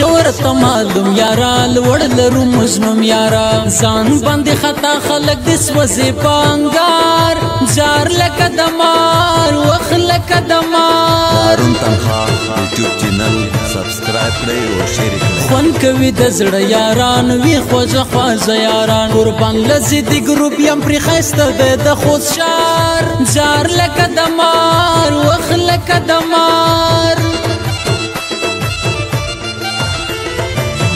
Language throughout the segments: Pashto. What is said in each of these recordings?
شهرت معلوم یارا لوړ لرو مظلوم یارا ځان باندې خطا خلق د سوځي پانګار زار لکه دمار وخ لکه دمار تنخوا یوټیوب چینل سبسکرایب کړئ او شیر کړئ خون کوي د زړه یاران وی خوځه خوځه یاران قربان لزی دی ګروپ یم پر خسته د خوشار زار لکه دمار وخ لکه دمار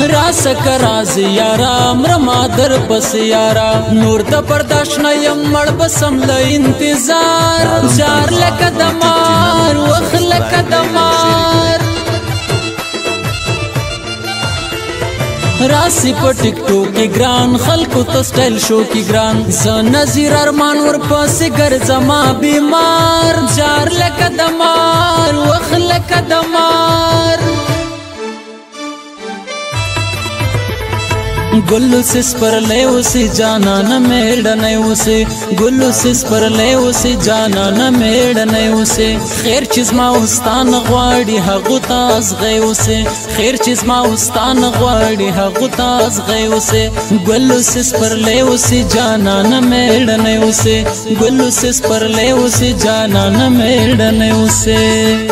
را سکراز یارا مرما در پس یارا نور ته برداشت نه يم مړ بسم له انتظار زار لکه دمار وخ لکه دمار راسی په ټیک ټوک کې ګران خلکو ته سټایل شو کې ګران ز نذیر ارمان ور پسې ګرځم ما بیمار زار لکه دمار وخ لکه دمار गुल सिस पर ले उसे जाना न मेड़ने उसे गुल सिस पर ले उसे जाना न मेड़ने उसे خیر چې ما واستان غواړي هغه تاس غي اوسه خیر چې ما واستان غواړي هغه تاس غي اوسه ګل سس پر لې اوسه جانا نه مېړنه اوسه ګل سس پر لې اوسه جانا نه مېړنه اوسه